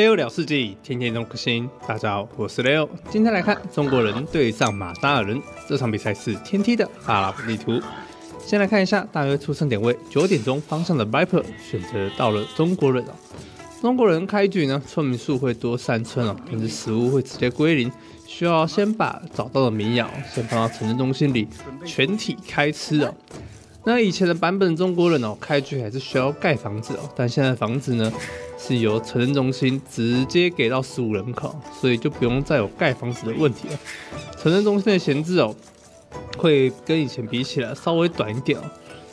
六聊世纪，天天都更新。大家好，我是 Leo。今天来看中国人对上马扎尔人这场比赛是天梯的阿拉伯地图。先来看一下大约出生点位，九点钟方向的 Viper 选择到了中国人哦。中国人开局呢，村民数会多三村哦，但是食物会直接归零，需要先把找到的民谣先放到城镇中心里，全体开吃哦。那以前的版本中国人哦，开局还是需要盖房子哦，但现在房子呢是由城镇中心直接给到十五人口，所以就不用再有盖房子的问题了。城镇中心的闲置哦，会跟以前比起来稍微短一点哦。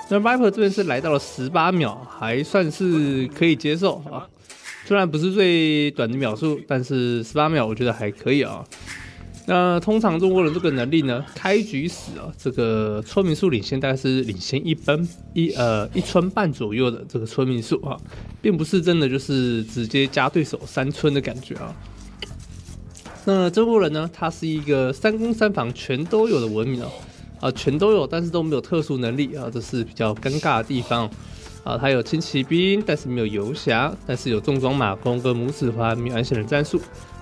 那 Viper 这边是来到了十八秒，还算是可以接受啊。虽然不是最短的秒数，但是十八秒我觉得还可以啊。那通常中国人这个能力呢，开局时啊，这个村民数领先大概是领先一分一呃一村半左右的这个村民数啊，并不是真的就是直接加对手三村的感觉啊。那中国人呢，他是一个三攻三防全都有的文明哦，啊全都有，但是都没有特殊能力啊，这是比较尴尬的地方啊。他有轻骑兵，但是没有游侠，但是有重装马弓跟拇指环，没有安线人战术。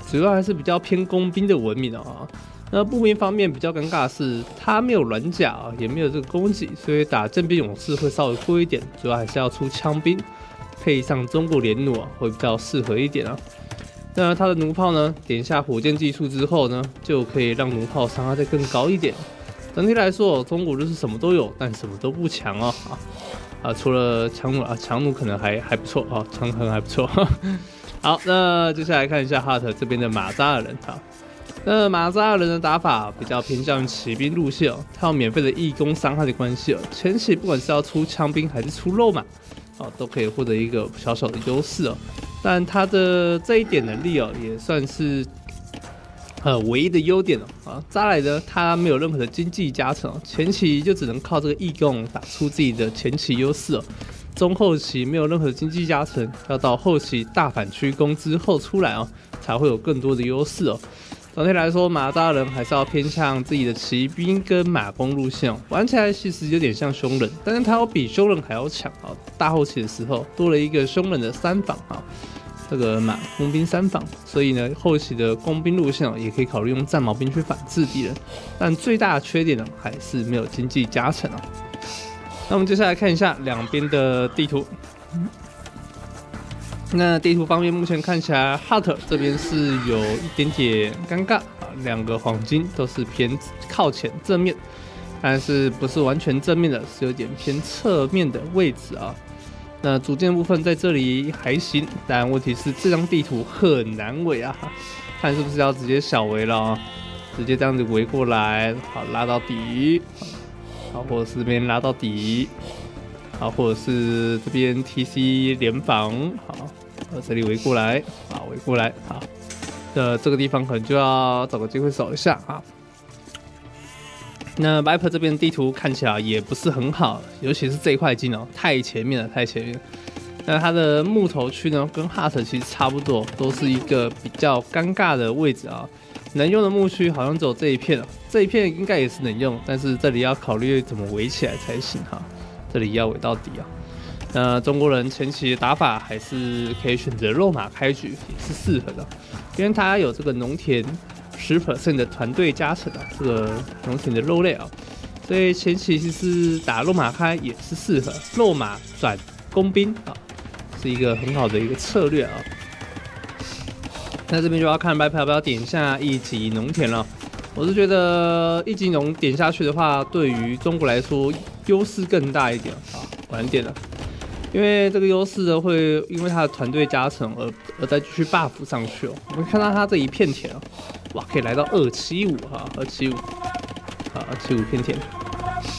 主要还是比较偏工兵的文明啊。那步兵方面比较尴尬的是，他没有软甲啊，也没有这个攻击，所以打正兵勇士会稍微贵一点。主要还是要出枪兵，配上中国连弩啊，会比较适合一点啊。那他的弩炮呢，点一下火箭技术之后呢，就可以让弩炮伤害再更高一点。整体来说，中国就是什么都有，但什么都不强啊啊，除了强弩啊，强弩可能还还不错啊，长城还不错。好，那接下来看一下哈特这边的马扎尔人哈。那马扎尔人的打法比较偏向骑兵路线哦，他有免费的义工伤害的关系哦，前期不管是要出枪兵还是出肉马哦，都可以获得一个小小的优势哦。但他的这一点能力哦，也算是呃唯一的优点哦啊。扎来呢他没有任何的经济加成，前期就只能靠这个义工打出自己的前期优势哦。中后期没有任何经济加成，要到后期大反曲攻之后出来哦，才会有更多的优势哦。总体来说，马扎人还是要偏向自己的骑兵跟马弓路线哦，玩起来其实有点像凶人，但是他要比凶人还要强啊。大后期的时候多了一个凶人的三防啊，这个马工兵三防，所以呢，后期的工兵路线哦，也可以考虑用战矛兵去反制敌人，但最大的缺点呢，还是没有经济加成啊。那我们接下来看一下两边的地图。那地图方面，目前看起来，Hut 这边是有一点点尴尬啊，两个黄金都是偏靠前正面，但是不是完全正面的，是有点偏侧面的位置啊。那主建部分在这里还行，但问题是这张地图很难围啊，看是不是要直接小围了啊，直接这样子围过来，好拉到底。好或者是这边拉到底，好，或者是这边 T C 联防，好，呃，这里围过来，好，围过来，好，的这个地方可能就要找个机会守一下啊。那 Viper 这边地图看起来也不是很好，尤其是这一块金哦，太前面了，太前面。那它的木头区呢，跟 Hart 其实差不多，都是一个比较尴尬的位置啊。能用的牧区好像只有这一片了，这一片应该也是能用，但是这里要考虑怎么围起来才行哈。这里要围到底啊。那中国人前期打法还是可以选择肉马开局，也是适合的，因为它有这个农田十 percent 的团队加成啊，这个农田的肉类啊，所以前期其实打肉马开也是适合，肉马转工兵啊，是一个很好的一个策略啊。那这边就要看白牌要不要点下一级农田了。我是觉得一级农点下去的话，对于中国来说优势更大一点啊。晚点了，因为这个优势呢会因为他的团队加成而而再继续 buff 上去哦。我们看到他这一片田哦，哇，可以来到二七五哈，二七五，啊，二七五片田。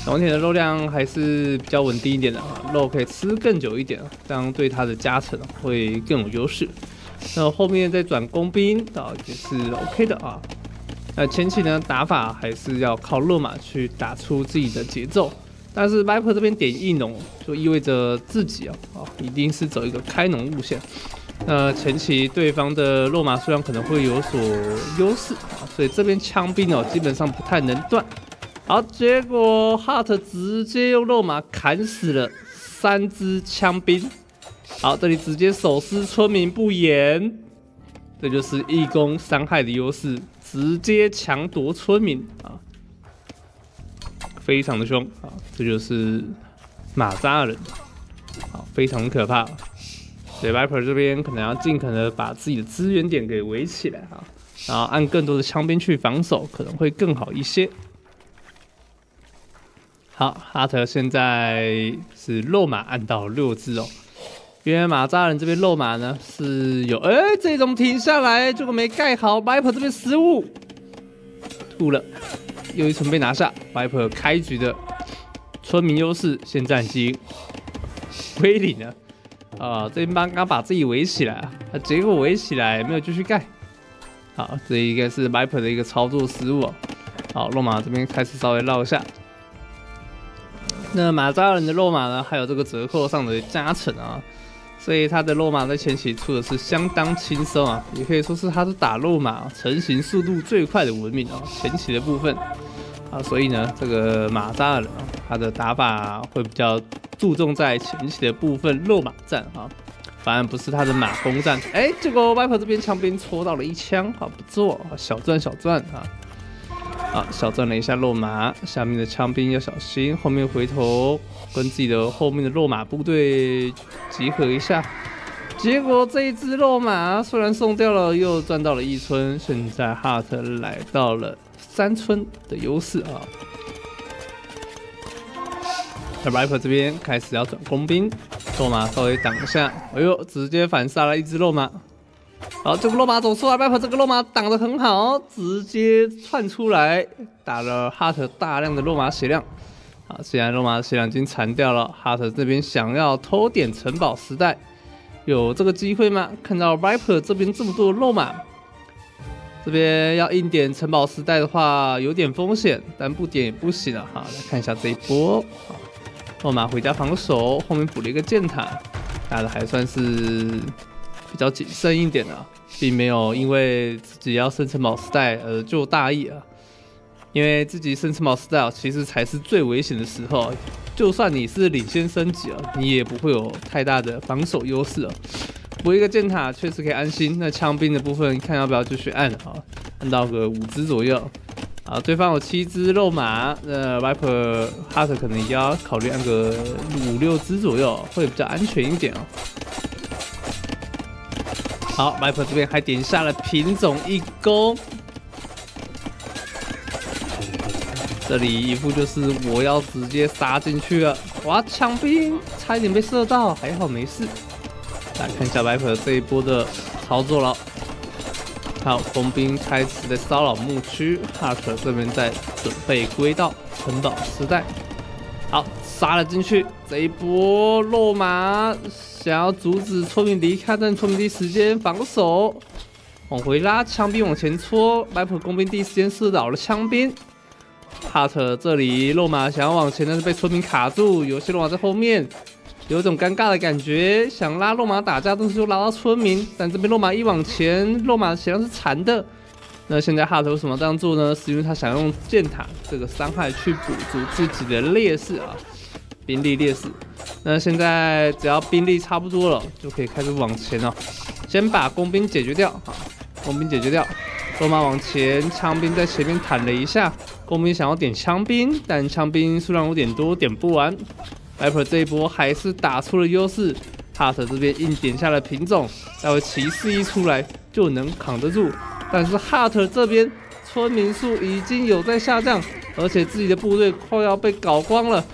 农田的肉量还是比较稳定一点的啊，肉可以吃更久一点，这样对它的加成会更有优势。那后面再转工兵啊，也是 OK 的啊。那前期呢打法还是要靠落马去打出自己的节奏，但是 Viper 这边点一农就意味着自己啊啊一定是走一个开农路线。那前期对方的落马数量可能会有所优势啊，所以这边枪兵哦基本上不太能断。好，结果 Hart 直接用落马砍死了三只枪兵。好，这里直接手撕村民不严，这就是义工伤害的优势，直接强夺村民啊，非常的凶啊！这就是马扎人，啊，非常的可怕。所以 Viper 这边可能要尽可能把自己的资源点给围起来啊，然后按更多的枪兵去防守，可能会更好一些。好，哈特现在是肉马按到六只哦。因为马扎人这边肉马呢是有，哎，这种停下来，结果没盖好，Viper 这边失误，吐了，又一村被拿下，Viper 开局的村民优势现在已经归零了，啊，这边刚刚把自己围起来啊，结果围起来没有继续盖，好，这应该是 Viper 的一个操作失误，好，肉马这边开始稍微绕一下，那马扎人的肉马呢，还有这个折扣上的加成啊。所以他的落马在前期出的是相当轻松啊，也可以说是他是打落马成型速度最快的文明啊。前期的部分啊，所以呢，这个马扎尔啊，他的打法会比较注重在前期的部分落马战啊，反而不是他的马攻战。哎，结果 Viper 这边枪兵戳到了一枪，好不错，小赚小赚啊。啊，小赚了一下落马，下面的枪兵要小心，后面回头跟自己的后面的落马部队集合一下。结果这一只落马虽然送掉了，又赚到了一村。现在哈特来到了三村的优势啊。那 Viper 这边开始要转工兵，落马稍微挡一下，哎呦，直接反杀了一只落马。好，这个落马走出来，Viper 这个落马挡得很好，直接窜出来，打了哈特大量的落马血量。好，现在落马血量已经残掉了，哈特这边想要偷点城堡时代，有这个机会吗？看到 Viper 这边这么多的落马，这边要硬点城堡时代的话，有点风险，但不点也不行啊。好，来看一下这一波，落马回家防守，后面补了一个箭塔，打的还算是。比较谨慎一点啊，并没有因为自己要生城堡时代而就大意啊。因为自己生城堡时代其实才是最危险的时候，就算你是领先升级啊，你也不会有太大的防守优势啊。补一个箭塔确实可以安心。那枪兵的部分看要不要继续按啊？按到个五只左右啊。对方有七只肉马，那 Viper Heart 可能也要 考虑按个五六只左右，会比较安全一点啊。好，Viper 这边还点下了品种一攻，这里一副就是我要直接杀进去了，哇，枪兵差一点被射到，还好没事。来看一下 Viper 这一波的操作了，好，工兵开始在骚扰牧区，Hart 这边在准备归到城堡时代，好，杀了进去，这一波落马。想要阻止村民离开，但村民第一时间防守，往回拉，枪兵往前戳，Viper 工兵第一时间射倒了枪兵。哈特这里落马想要往前，但是被村民卡住，有些落马在后面，有种尴尬的感觉，想拉落马打架，但是又拉到村民。但这边落马一往前，落马显然是残的。那现在哈特为什么这样做呢？是因为他想用箭塔这个伤害去补足自己的劣势啊。兵力劣势，那现在只要兵力差不多了，就可以开始往前了。先把工兵解决掉，啊，工兵解决掉，落马往前，枪兵在前面坦了一下，工兵想要点枪兵，但枪兵数量有点多，点不完。Viper 这一波还是打出了优势，Hart 这边硬点下了品种，待会骑士一出来就能扛得住。但是 Hart 这边村民数已经有在下降，而且自己的部队快要被搞光了。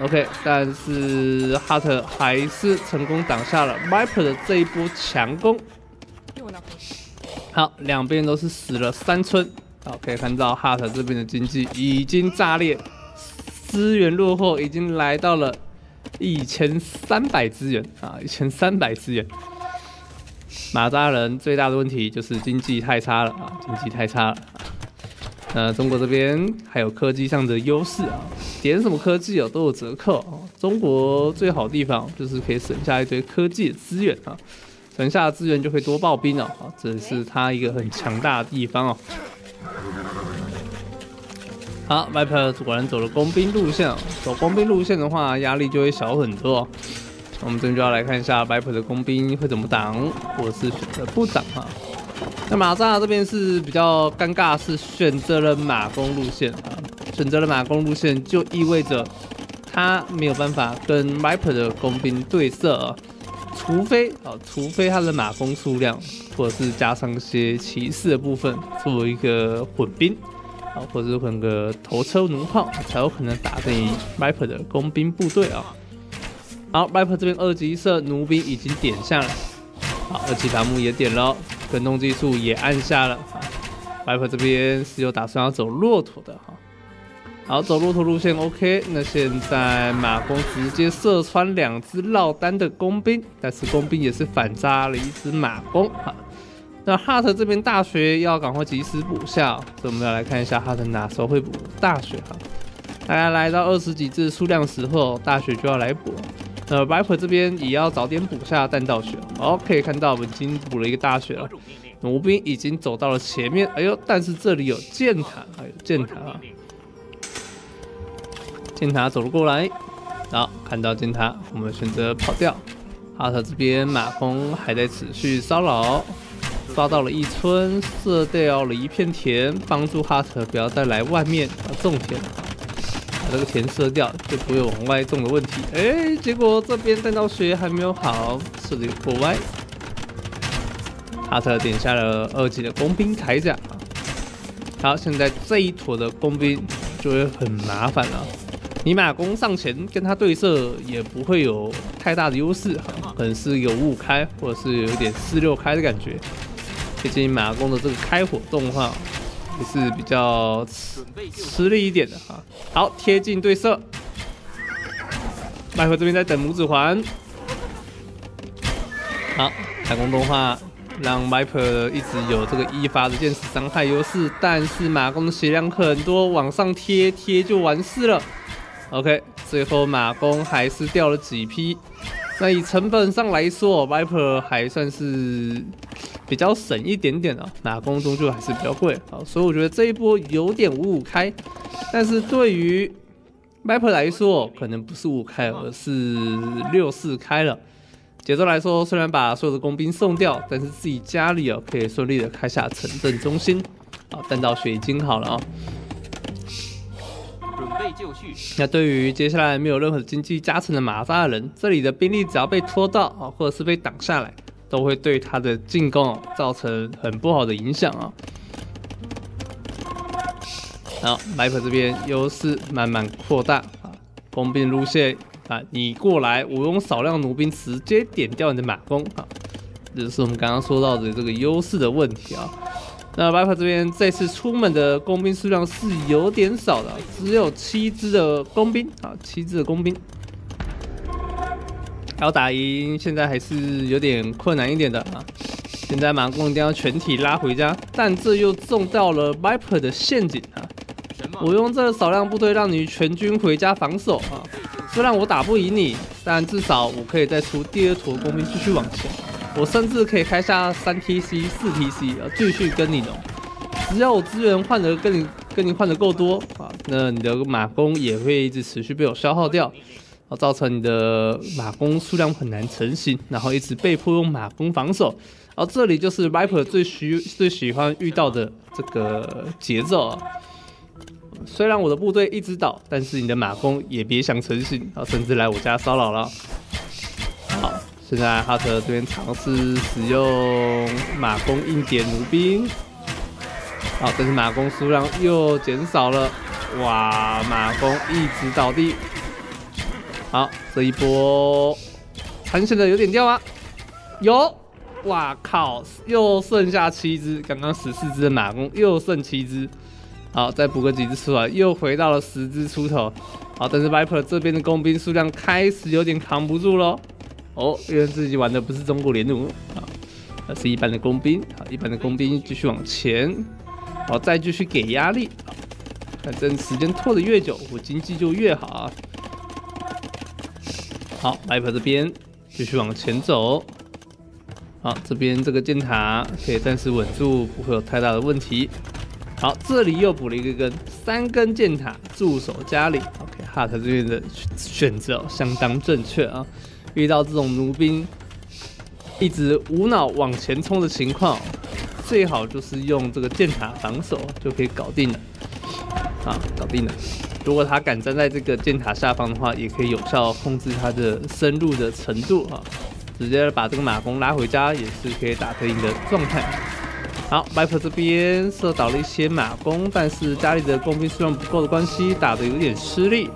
OK，但是哈特还是成功挡下了 Viper 的这一波强攻。好，两边都是死了三村。好，可以看到哈特这边的经济已经炸裂，资源落后已经来到了一千三百资源啊，一千三百资源。马扎人最大的问题就是经济太差了啊，经济太差了。呃，中国这边还有科技上的优势啊，点什么科技啊都有折扣啊。中国最好的地方就是可以省下一堆科技的资源啊，省下的资源就可以多爆兵了啊，这是它一个很强大的地方哦。好，Viper 果然走了工兵路线，走工兵路线的话压力就会小很多。我们这边就要来看一下 Viper 的工兵会怎么挡，或是选择不挡啊。那马扎这边是比较尴尬，是选择了马弓路线啊，选择了马弓路线就意味着他没有办法跟 Viper 的工兵对射啊，除非啊，除非他的马弓数量，或者是加上一些骑士的部分作为一个混兵啊，或者是混个头车弩炮，才有可能打得赢 Viper 的工兵部队啊。好，Viper 这边二级射弩兵已经点下了，好，二级伐木也点了，跟动技术也按下了。Viper 这边是有打算要走骆驼的哈，好，走骆驼路线 OK。那现在马弓直接射穿两只落单的工兵，但是工兵也是反扎了一只马弓哈。那 hat 这边大学要赶快及时补下，所以我们要来看一下 hat 哪时候会补大学哈。大家来到二十几只数量时候，大学就要来补。呃，Viper 这边也要早点补下弹道血。好，可以看到我们已经补了一个大血了。弩兵已经走到了前面，哎呦，但是这里有箭塔，还有箭塔啊！箭塔走了过来，好，看到箭塔，我们选择跑掉。哈特这边马蜂还在持续骚扰，抓到了一村，射掉了一片田，帮助哈特不要再来外面种田。把这个钱射掉，就不会往外种的问题。哎，结果这边弹道学还没有好，射的有破歪。哈特点下了二级的工兵铠甲。好，现在这一坨的工兵就会很麻烦了。你马弓上前跟他对射，也不会有太大的优势，可能是有五五开，或者是有点四六开的感觉。毕竟马弓的这个开火动画。也是比较吃吃力一点的哈。好，贴近对射，麦克这边在等拇指环。好，开弓动画让 Viper 一直有这个一发的箭矢伤害优势，但是马弓的血量很多，往上贴贴就完事了。OK，最后马弓还是掉了几批。那以成本上来说，Viper 还算是。比较省一点点的，马弓终究还是比较贵啊，所以我觉得这一波有点五五开，但是对于 Viper 来说，可能不是五开，而是六四开了。节奏来说，虽然把所有的工兵送掉，但是自己家里哦可以顺利的开下城镇中心，啊，弹道血已经好了啊，准备就绪。那对于接下来没有任何经济加成的马扎人，这里的兵力只要被拖到啊，或者是被挡下来。都会对他的进攻造成很不好的影响啊。好，Viper 这边优势慢慢扩大啊，工兵路线啊，你过来，我用少量弩兵直接点掉你的马弓啊，这是我们刚刚说到的这个优势的问题啊。那 Viper 这边这次出门的工兵数量是有点少的，只有七支的工兵啊，七支的工兵。要打赢，现在还是有点困难一点的啊！现在马弓一定要全体拉回家，但这又中到了 Viper 的陷阱啊！我用这少量部队让你全军回家防守啊！虽然我打不赢你，但至少我可以再出第二坨工兵继续往前，我甚至可以开下三 TC、四 TC 啊，继续跟你的。只要我资源换的跟你跟你换的够多啊，那你的马弓也会一直持续被我消耗掉。然后造成你的马弓数量很难成型，然后一直被迫用马弓防守。然后这里就是 Viper 最需最喜欢遇到的这个节奏啊。虽然我的部队一直倒，但是你的马弓也别想成型，然后甚至来我家骚扰了。好，现在哈特这边尝试使用马弓硬点弩兵。好，但是马弓数量又减少了。哇，马弓一直倒地。好，这一波残血的有点掉啊，有，哇靠，又剩下七只，刚刚十四只的马弓又剩七只，好，再补个几只出来，又回到了十只出头。好，但是 Viper 这边的工兵数量开始有点扛不住喽。哦，因为自己玩的不是中国联弩啊，而是一般的工兵。好，一般的工兵继续往前，好，再继续给压力。反正时间拖得越久，我经济就越好啊。好艾普这边继续往前走。好，这边这个箭塔可以暂时稳住，不会有太大的问题。好，这里又补了一个根，三根箭塔驻守家里。OK，哈特这边的选择相当正确啊，遇到这种弩兵一直无脑往前冲的情况，最好就是用这个箭塔防守就可以搞定了。啊，搞定了。如果他敢站在这个箭塔下方的话，也可以有效控制他的深入的程度啊，直接把这个马弓拉回家，也是可以打得赢的状态。好，Viper 这边射倒了一些马弓，但是家里的工兵数量不够的关系，打得有点吃力。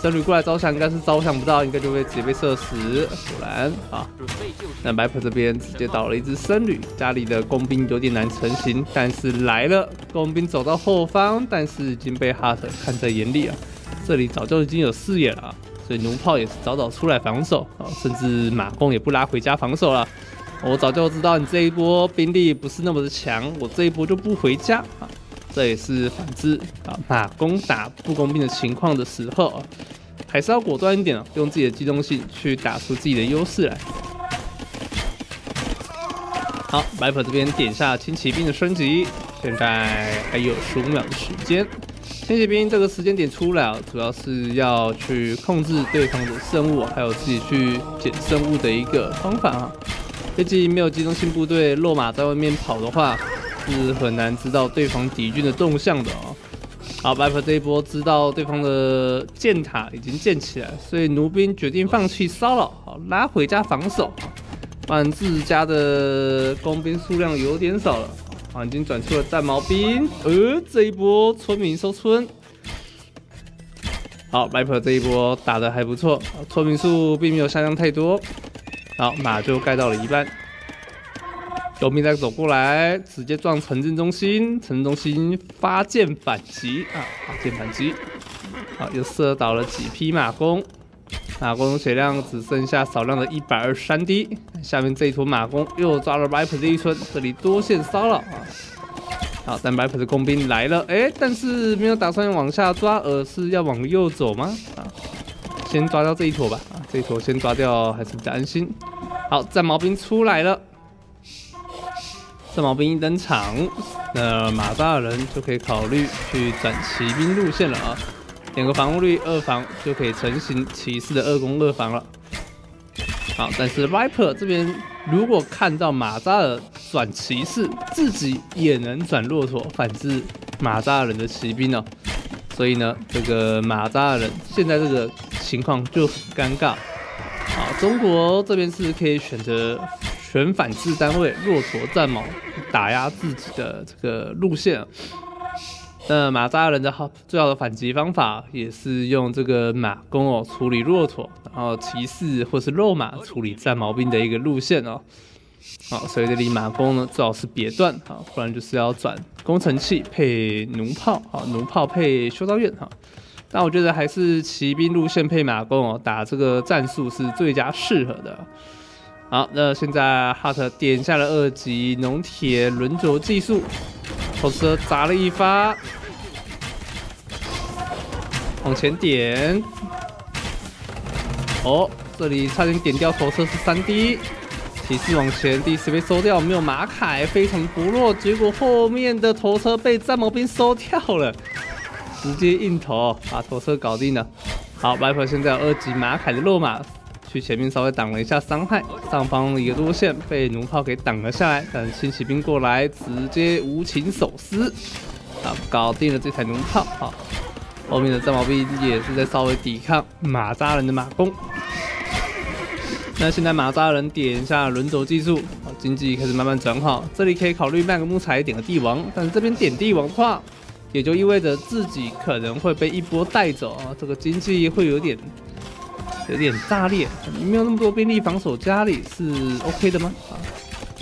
僧侣过来招降，应该是招降不到，应该就会直接被射死。果然啊，那白普这边直接倒了一只僧侣，家里的工兵有点难成型，但是来了，工兵走到后方，但是已经被哈特看在眼里啊。这里早就已经有视野了啊，所以弩炮也是早早出来防守啊，甚至马弓也不拉回家防守了。我早就知道你这一波兵力不是那么的强，我这一波就不回家啊。这也是反之啊，马弓打步工兵的情况的时候啊，还是要果断一点啊，用自己的机动性去打出自己的优势来。好，白普这边点下轻骑兵的升级，现在还有十五秒的时间。轻骑兵这个时间点出来，主要是要去控制对方的生物，还有自己去捡生物的一个方法啊。毕竟没有机动性部队，落马在外面跑的话。是很难知道对方敌军的动向的哦。好，白 r 这一波知道对方的箭塔已经建起来，所以奴兵决定放弃骚扰，好拉回家防守。不然自家的工兵数量有点少了。啊，已经转出了战矛兵。呃，这一波村民收村。好，白 r 这一波打的还不错，村民数并没有下降太多。好，马就盖到了一半。游兵再走过来，直接撞城镇中心，城镇中心发箭反击啊！发箭反击，好，又射倒了几匹马弓，马弓血量只剩下少量的一百二十三滴。下面这一坨马弓又抓了 Viper 这一村，这里多线骚扰啊！好，但 Viper 的工兵来了，哎，但是没有打算往下抓，而是要往右走吗？啊，先抓掉这一坨吧，啊，这一坨先抓掉还是比较安心。好，战矛兵出来了。战矛兵一登场，那马扎尔人就可以考虑去转骑兵路线了啊！两个防护率二防就可以成型骑士的二攻二防了。好，但是 Viper 这边如果看到马扎尔转骑士，自己也能转骆驼，反制马扎尔人的骑兵哦。所以呢，这个马扎尔人现在这个情况就很尴尬。好，中国这边是可以选择。全反制单位骆驼战矛打压自己的这个路线，那马扎人的好最好的反击方法也是用这个马弓哦处理骆驼，然后骑士或是肉马处理战矛兵的一个路线哦。好，所以这里马弓呢最好是别断啊，不然就是要转工程器配弩炮，好弩炮配修道院哈。但我觉得还是骑兵路线配马弓哦，打这个战术是最佳适合的。好，那现在哈特点下了二级农铁轮轴技术，头车砸了一发，往前点。哦，这里差点点掉头车是三 D，骑士往前，第一次被收掉，没有马凯，非常薄弱。结果后面的头车被战矛兵收掉了，直接硬投把头车搞定了。好，白婆现在有二级马凯的落马。去前面稍微挡了一下伤害，上方一个路线被弩炮给挡了下来，但轻骑兵过来直接无情手撕，啊，搞定了这台弩炮啊！后面的战矛兵也是在稍微抵抗马扎人的马弓。那现在马扎人点一下轮轴技术，经济开始慢慢转好，这里可以考虑卖个木材点个帝王，但是这边点帝王的话，也就意味着自己可能会被一波带走啊，这个经济会有点。有点炸裂，你没有那么多兵力防守家里是 OK 的吗？啊，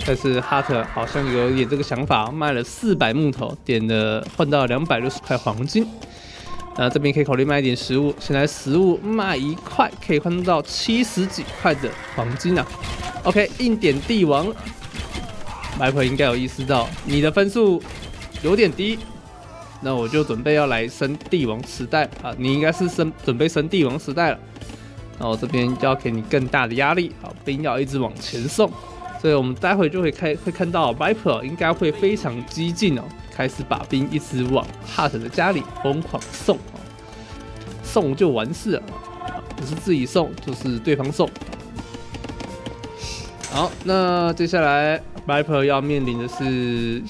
但是哈特好像有点这个想法，卖了四百木头，点了换到两百六十块黄金。那这边可以考虑卖一点食物，现在食物卖一块可以换到七十几块的黄金啊。OK，硬点帝王，麦克应该有意识到你的分数有点低，那我就准备要来升帝王时代啊，你应该是升准备升帝王时代了。然后这边要给你更大的压力，好兵要一直往前送，所以我们待会就会开会看到 Viper 应该会非常激进哦，开始把兵一直往 Hart 的家里疯狂送送就完事了，不是自己送就是对方送。好，那接下来 Viper 要面临的是，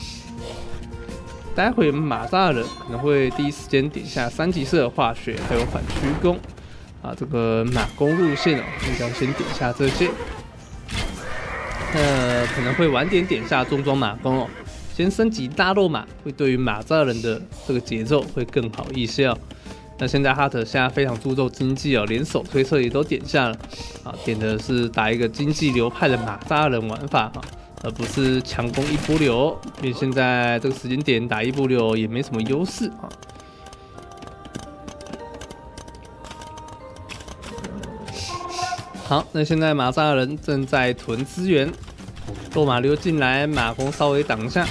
待会马萨人可能会第一时间点下三级色的化学，还有反曲弓啊，这个马弓路线哦，应该先点下这些。那可能会晚点点下重装马弓哦，先升级大肉马，会对于马扎人的这个节奏会更好一些哦。那现在哈特现在非常注重经济哦，连手推车也都点下了啊，点的是打一个经济流派的马扎人玩法哈，而不是强攻一波流，因为现在这个时间点打一波流也没什么优势啊。好，那现在马萨人正在囤资源，落马溜进来，马弓稍微挡一下。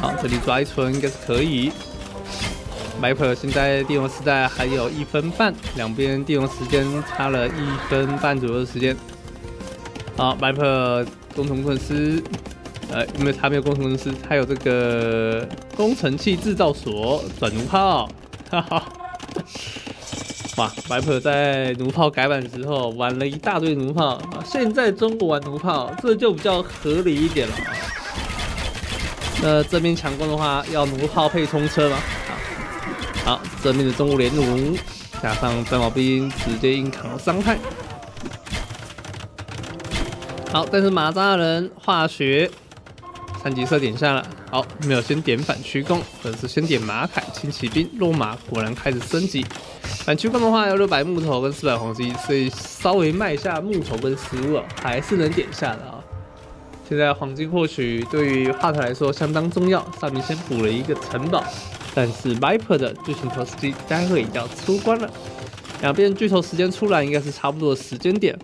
好，这里抓一村应该是可以。白普现在电容时代还有一分半，两边电容时间差了一分半左右的时间。好，白普工程工程师，呃，因为他没有工程工程师，他有这个工程器制造所转弩炮，哈哈。哇，白普在弩炮改版之后玩了一大堆弩炮啊！现在中国玩弩炮，这就比较合理一点了。那这边强攻的话，要弩炮配冲车吗？好，好，这边的中国连弩加上战矛兵，直接硬扛伤害。好，但是马扎人化学三级射点下了，好，没有先点反驱弓，而是先点马凯轻骑兵，落马果然开始升级。反驱弓的话要六百木头跟四百黄金，所以稍微卖下木头跟食物还是能点下的啊。现在黄金获取对于帕特来说相当重要，上面先补了一个城堡，但是 Viper 的巨型投石机待会也要出关了，两边巨头时间出来应该是差不多的时间点。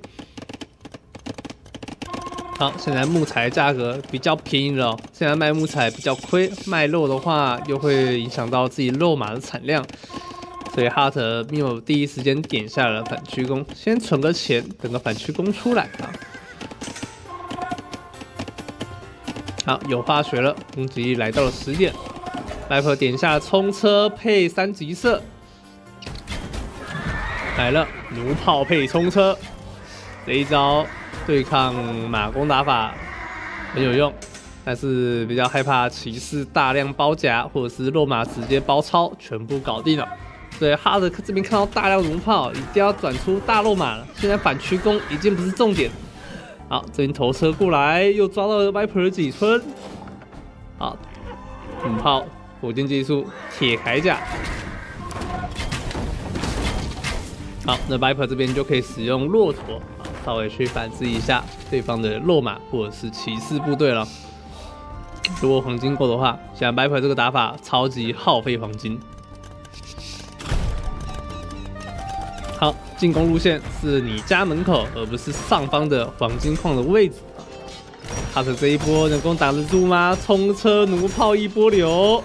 好，现在木材价格比较便宜了，现在卖木材比较亏，卖肉的话又会影响到自己肉马的产量。所以哈特没有第一时间点下了反曲弓，先存个钱，等个反曲弓出来啊。好，有化学了，攻击力来到了十点，白婆点下冲车配三级射，来了，弩炮配冲车，这一招对抗马弓打法很有用，但是比较害怕骑士大量包夹，或者是落马直接包抄，全部搞定了。对，哈德克这边看到大量弩炮，一定要转出大落马了。现在反曲弓已经不是重点。好，这边头车过来，又抓到了 Viper 几村。好，弩炮，火箭技术，铁铠甲。好，那 Viper 这边就可以使用骆驼，稍微去反制一下对方的落马或者是骑士部队了。如果黄金够的话，像 Viper 这个打法超级耗费黄金。好，进攻路线是你家门口，而不是上方的黄金矿的位置。他的这一波能够挡得住吗？冲车弩炮一波流。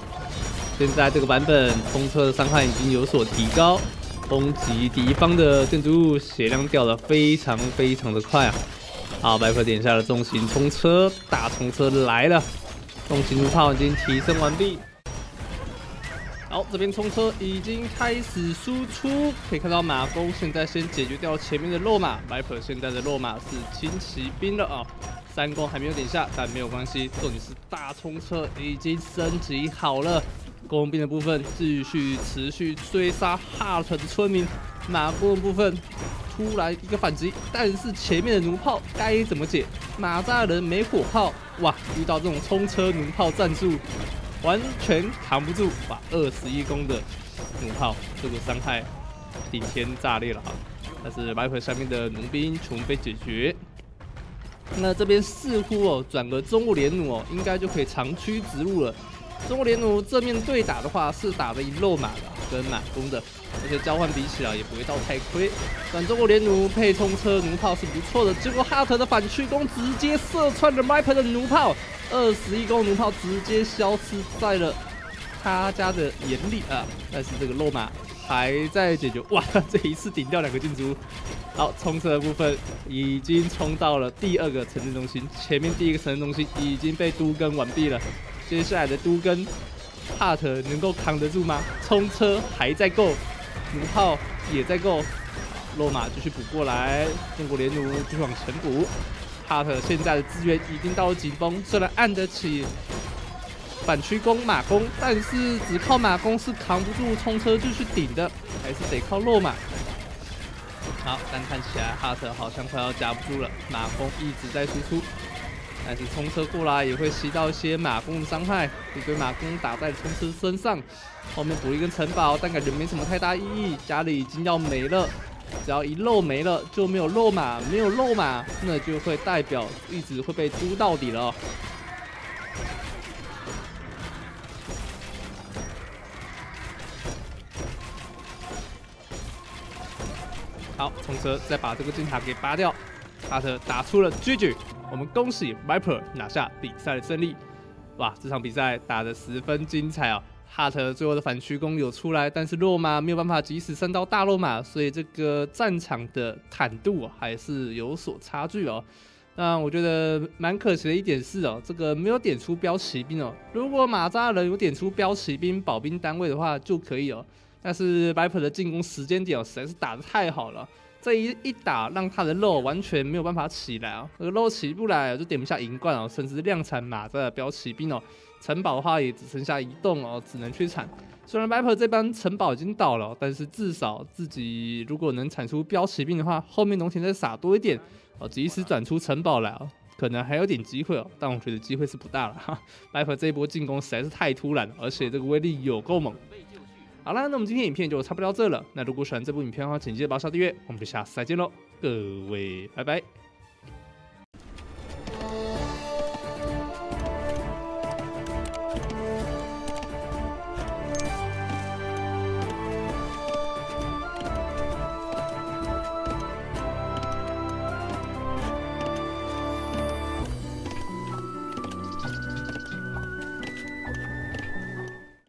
现在这个版本冲车的伤害已经有所提高，攻击敌方的建筑物血量掉的非常非常的快啊！好，白客点下了重型冲车，大冲车来了，重型炮已经提升完毕。好，这边冲车已经开始输出，可以看到马弓现在先解决掉前面的落马，Viper 现在的落马是轻骑兵了啊，三弓还没有点下，但没有关系，重点是大冲车已经升级好了，弓兵的部分继续持续追杀哈特的村民，马弓的部分突然一个反击，但是前面的弩炮该怎么解？马扎人没火炮，哇，遇到这种冲车弩炮战术。完全扛不住，把二十一攻的弩炮这个伤害顶天炸裂了哈！但是 Viper 下面的弩兵全被解决。那这边似乎哦，转个中路连弩哦，应该就可以长驱直入了。中国连弩正面对打的话，是打的一漏马的跟马弓的，而且交换比起来也不会到太亏。转中国连弩配冲车弩炮是不错的，结果哈特的反曲弓直接射穿了 Viper 的弩炮。二十一弓弩炮直接消失在了他家的眼里啊！但是这个落马还在解决，哇！这一次顶掉两个建筑。好，冲车的部分已经冲到了第二个城镇中心，前面第一个城镇中心已经被都根完毕了。接下来的都根帕特能够扛得住吗？冲车还在够，弩炮也在够，落马继续补过来，中国联弩继续往前补。哈特现在的资源已经到了紧绷，虽然按得起反曲弓马弓，但是只靠马弓是扛不住冲车继续顶的，还是得靠落马。好，但看起来哈特好像快要夹不住了，马弓一直在输出，但是冲车过来也会吸到一些马弓的伤害，一堆马弓打在冲车身上，后面补一根城堡，但感觉没什么太大意义，家里已经要没了。只要一漏没了，就没有漏马，没有漏马，那就会代表一直会被猪到底了。好，冲车再把这个金塔给拔掉，阿特打出了 GG，我们恭喜 Viper 拿下比赛的胜利。哇，这场比赛打得十分精彩哦。哈特最后的反曲弓有出来，但是落马没有办法及时升到大落马，所以这个战场的坦度还是有所差距哦。那我觉得蛮可惜的一点是哦，这个没有点出标骑兵哦。如果马扎人有点出标骑兵保兵单位的话就可以哦。但是 Viper 的进攻时间点哦实在是打得太好了，这一一打让他的肉完全没有办法起来哦，这个肉起不来就点不下银冠哦，甚至量产马扎的标骑兵哦。城堡的话也只剩下一栋哦，只能去铲。虽然 Viper 这帮城堡已经倒了，但是至少自己如果能铲出标骑兵的话，后面农田再撒多一点哦，及时转出城堡来哦，可能还有点机会哦。但我觉得机会是不大了哈。Viper 这一波进攻实在是太突然了，而且这个威力有够猛。好了，那我们今天影片就差不多到这了。那如果喜欢这部影片的话，请记得把下订阅。我们就下次再见喽，各位，拜拜。